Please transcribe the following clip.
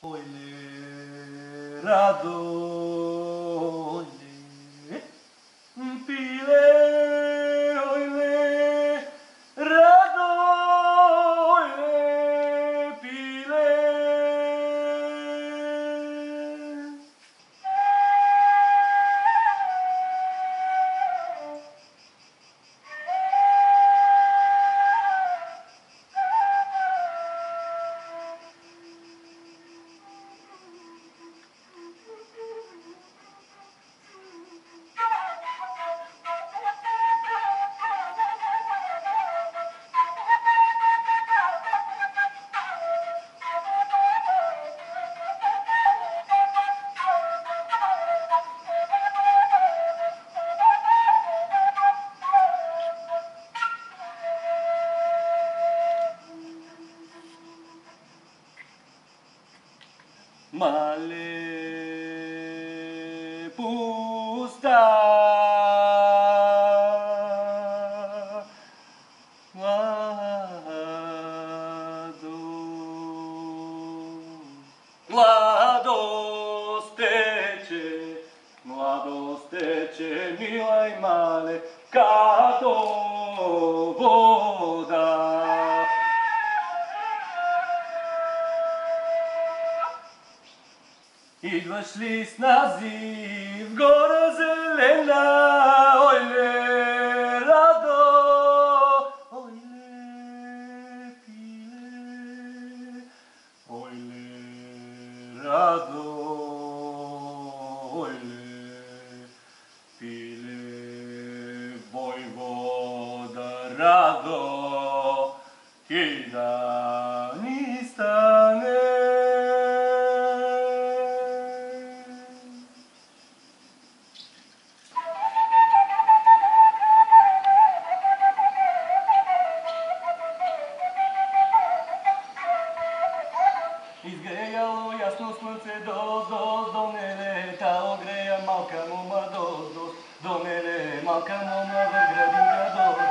foi lerado. male pusta vado vado stece vado male cade И вошлись на зив, гора зелена, ой, ле, радо, ой, ле, пиле, ой, ле, радо, ой, ле, пиле, бой, вода, радо, кидай. dos, sfințe, dos, dos, domnele, tau então grea, é malcăm mă dos, dos, domnele, malcăm mă vă grădim ca dos.